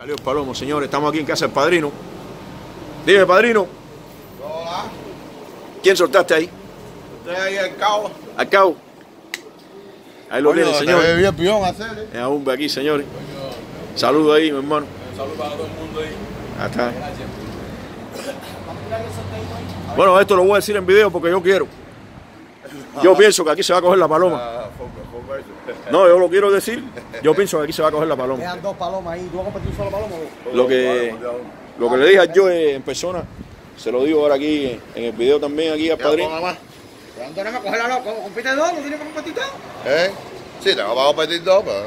Salió palomo, señores. Estamos aquí en casa del padrino. Dime, padrino. Hola, ¿Quién soltaste ahí? estoy ahí al cabo. Al cabo. Ahí lo tiene, señor. bien pión hacer, ¿eh? Un aquí, señores. Saludos ahí, mi hermano. Saludos para todo el mundo ahí. Hasta. Bueno, esto lo voy a decir en video porque yo quiero. Yo pienso que aquí se va a coger la paloma. Ah, eso. No, yo lo quiero decir. Yo pienso que aquí se va a coger la paloma. Quedan dos palomas ahí. ¿Tú vas a competir un solo paloma? o? Lo que, lo que le dije a yo en persona, se lo digo ahora aquí en el video también aquí al padrino. más. ¿Pero dónde no me coge la loca? ¿Compite dos? ¿No tiene que competir dos? ¿Eh? Sí, tengo para competir dos, pero...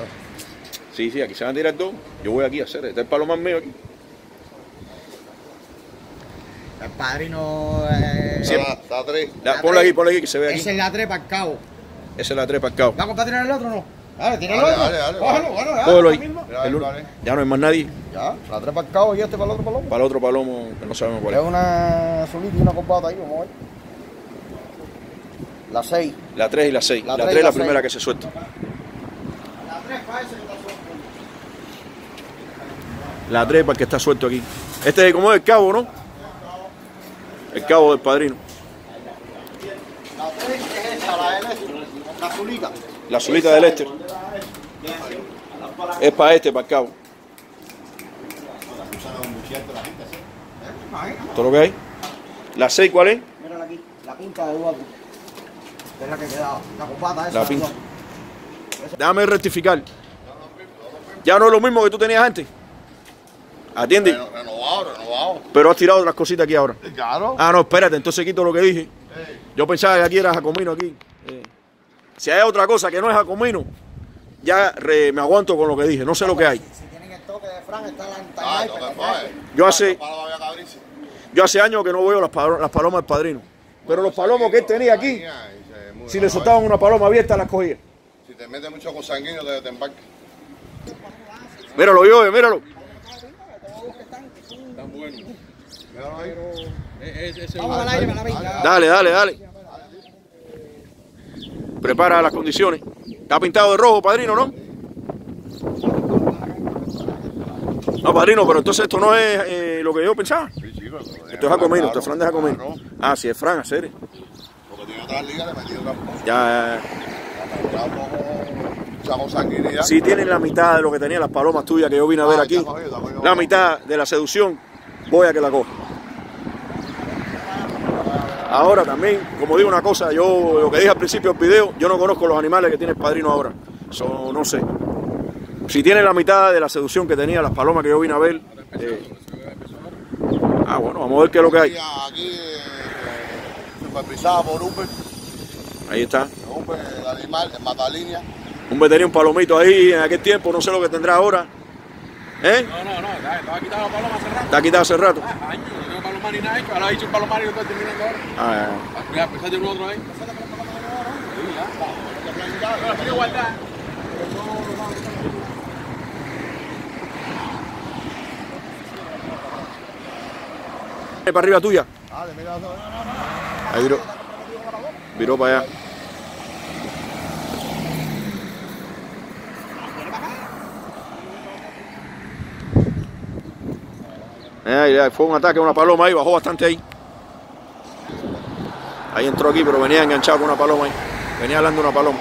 Sí, sí, aquí se van a tirar dos. Yo voy aquí a hacer. Este es el palomar mío aquí. El padrino. Eh, Sí. Está, está tres. La- La ponle tres. aquí, ponle aquí que se ve aquí. Esa es la trepa al cabo. Esa es la trepa al cabo. ¿Va a competir en el otro o no? Dale, tira el Dale, otro. dale, dale, Cógelo, bueno, ya. Cógelo ahí. mismo. El- vale. ya no hay más nadie. Ya, la trepa al cabo y este para el otro palomo. Para el otro palomo que no sabemos cuál Es es. una solita y una combata ahí, vamos a ver. La 6. La 3 y la 6. La La tres 3 y es la la primera seis. que se suelta. La 3 para ese que está suelto. La 3 para el que está suelto aquí. Este es como el cabo, ¿no? El cabo del padrino. La 3 es esa, la L. La azulita. La azulita del Lester. Es para este, para el cabo. ¿Todo lo que hay? ¿La 6 cuál es? Mírala aquí, la pinta de Eduardo. Es la que queda, la combata esa. La pinta. Déjame rectificar. Ya no es lo mismo que tú tenías antes. Atiende. Reno- Renovado, renovado. Pero has tirado otras cositas aquí ahora. Claro. Ah, no, espérate, entonces quito lo que dije. Yo pensaba que aquí era Jacomino aquí. Eh, si hay otra cosa que no es Jacomino, ya re- me aguanto con lo que dije. No sé lo que hay. Si tienen el toque de Fran, está la Ah, no. Yo hace, yo hace años que no veo las, palo- las palomas del padrino. Pero los palomos que él tenía aquí, si le soltaban una paloma abierta, las cogía. Si te metes mucho con sanguíneo, te, te embarcas. Míralo, yo, míralo. Tan bueno. Míralo ahí. Es, es, ese Vamos al aire, me la venga. Dale, dale, dale. Prepara las condiciones. Está pintado de rojo, padrino, ¿no? No, padrino, pero entonces esto no es eh, lo que yo pensaba. Sí, sí, Esto es Jacomino, esto es Fran de Claro, Jacomino. Ah, sí, es Fran, hacer. Porque tiene otras ligas, le cosa. Ya, Ya si tienen la mitad de lo que tenían las palomas tuyas que yo vine a ver Ah, aquí, está cogido. la mitad de la seducción, voy a que la coja. Ahora también, como digo una cosa, yo lo que dije al principio del video, yo no conozco los animales que tiene el padrino ahora. So, no sé. Si tiene la mitad de la seducción que tenía las palomas que yo vine a ver. eh, ah, bueno, vamos a ver qué es lo que hay. Aquí, eh, supervisada por Uber. Ahí está. Uber, el animal, en matalínea. Un tenía un palomito ahí en aquel tiempo, no sé lo que tendrá ahora. ¿Eh? No, no, no, ya, estaba quitado la paloma hace rato. Está quitado hace rato. Ah, años, no tengo palomar ni nada hecho. Ahora he hecho un palomar y lo estoy terminando ahora. Ah, Ah, Cuidado, pensate un otro ahí. Sí, ya. Bueno, tengo que guardar. para arriba tuya. Dale, mira eso. Ahí viró. Viró para allá. Eh, fue un ataque, una paloma ahí, bajó bastante ahí. Ahí entró aquí, pero venía enganchado con una paloma ahí. Venía hablando una paloma.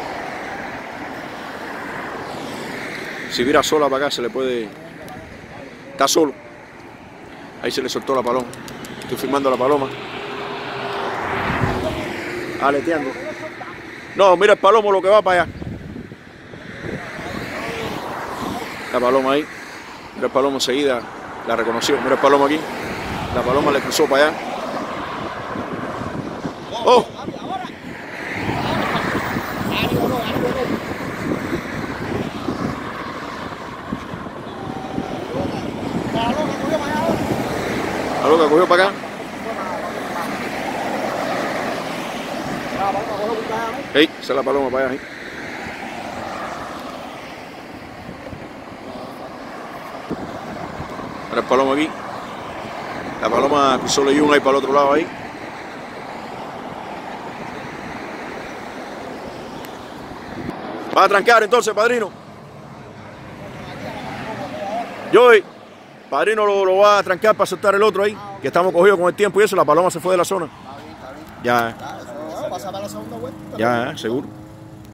Si vira sola para acá se le puede. Está solo. Ahí se le soltó la paloma. Estoy filmando la paloma. Aleteando. No, mira el palomo lo que va para allá. La paloma ahí. Mira el palomo enseguida. La reconoció. Mira el palomo aquí. La paloma le cruzó para allá. ¡Oh! La loca cogió para acá. Ey, es la paloma para allá. ahí. Ahora el palomo aquí. La paloma cruzó le un ahí para el otro lado ahí. ¿Vas a trancar entonces, padrino? Joey, Padrino lo, lo va a trancar para soltar el otro ahí, que estamos cogidos con el tiempo y eso, la paloma se fue de la zona. Ya, la vuelta. ya, seguro.